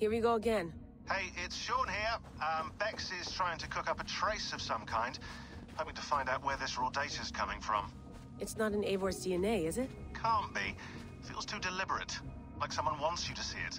Here we go again. Hey, it's Sean here. Um, Bex is trying to cook up a trace of some kind, hoping to find out where this raw data is coming from. It's not in Eivor's DNA, is it? Can't be. Feels too deliberate. Like someone wants you to see it.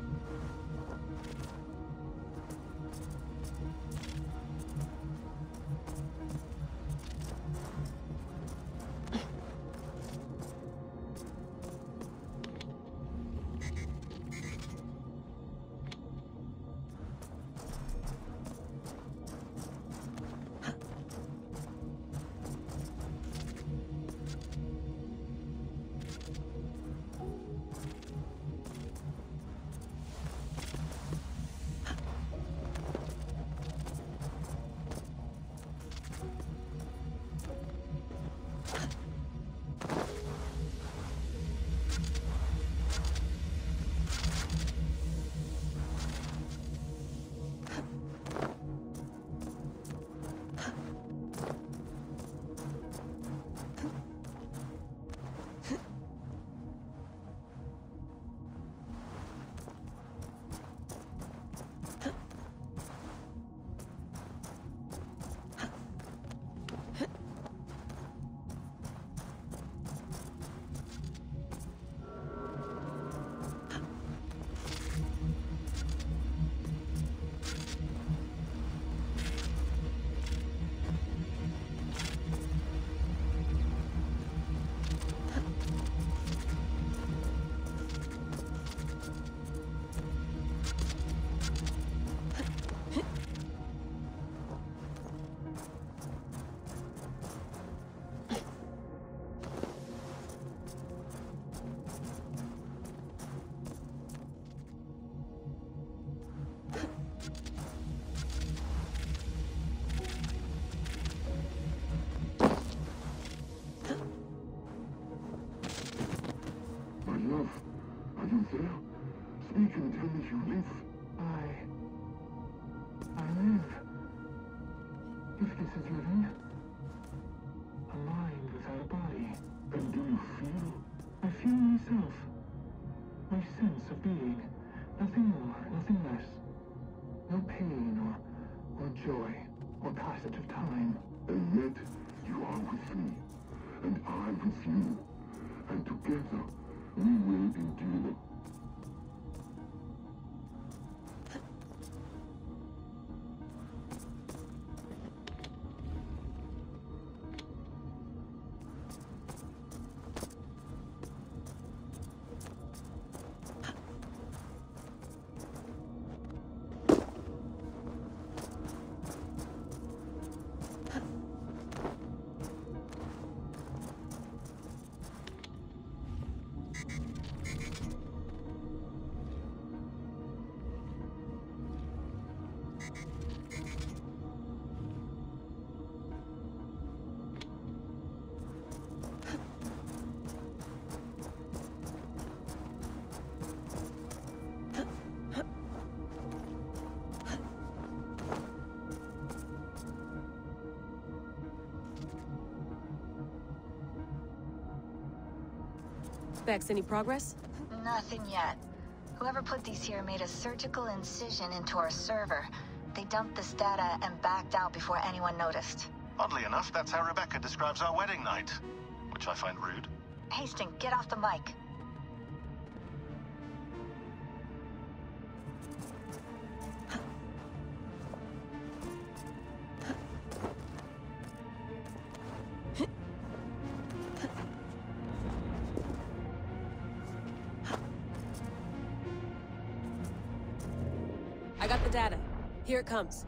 I do. Speak Sei you live. I, I live. If this is living, A mind without a body. And do you feel? I feel myself. My sense of being. Nothing more, nothing less. No pain or, or joy or passage of time. And yet, you are with me. And I with you. And together, we will endure. Bex, any progress? Nothing yet. Whoever put these here made a surgical incision into our server. They dumped this data and backed out before anyone noticed. Oddly enough, that's how Rebecca describes our wedding night. Which I find rude. Hastings, get off the mic. Data. Here it comes.